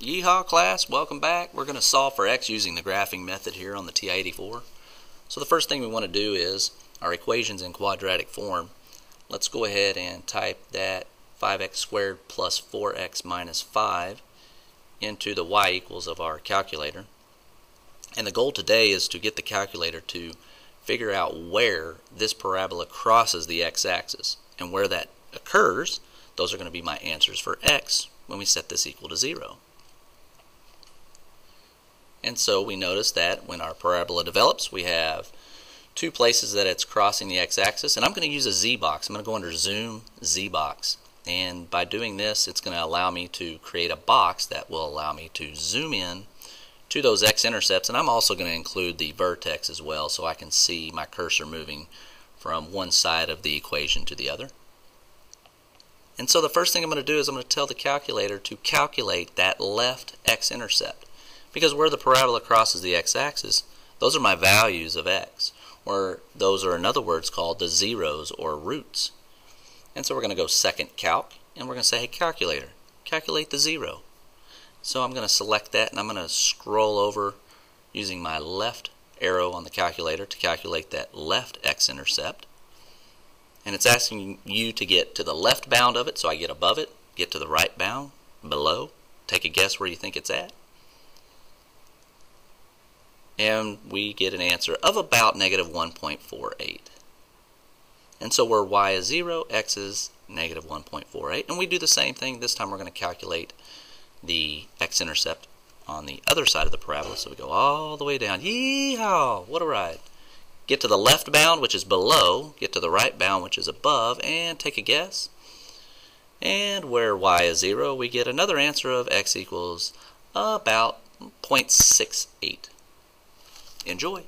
Yeehaw class, welcome back. We're going to solve for x using the graphing method here on the TI-84. So the first thing we want to do is our equations in quadratic form. Let's go ahead and type that 5x squared plus 4x minus 5 into the y equals of our calculator. And the goal today is to get the calculator to figure out where this parabola crosses the x-axis. And where that occurs, those are going to be my answers for x when we set this equal to 0. And so we notice that when our parabola develops, we have two places that it's crossing the x-axis. And I'm going to use a z-box. I'm going to go under Zoom, z-box. And by doing this, it's going to allow me to create a box that will allow me to zoom in to those x-intercepts. And I'm also going to include the vertex as well so I can see my cursor moving from one side of the equation to the other. And so the first thing I'm going to do is I'm going to tell the calculator to calculate that left x-intercept because where the parabola crosses the x-axis, those are my values of x, or those are in other words called the zeros or roots. And so we're going to go second calc, and we're going to say, hey calculator, calculate the zero. So I'm going to select that, and I'm going to scroll over using my left arrow on the calculator to calculate that left x-intercept. And it's asking you to get to the left bound of it, so I get above it, get to the right bound, below, take a guess where you think it's at and we get an answer of about negative 1.48. And so where y is 0, x is negative 1.48. And we do the same thing. This time we're going to calculate the x-intercept on the other side of the parabola. So we go all the way down. Yeehaw! What a ride. Get to the left bound, which is below. Get to the right bound, which is above. And take a guess. And where y is 0, we get another answer of x equals about 0.68. Enjoy.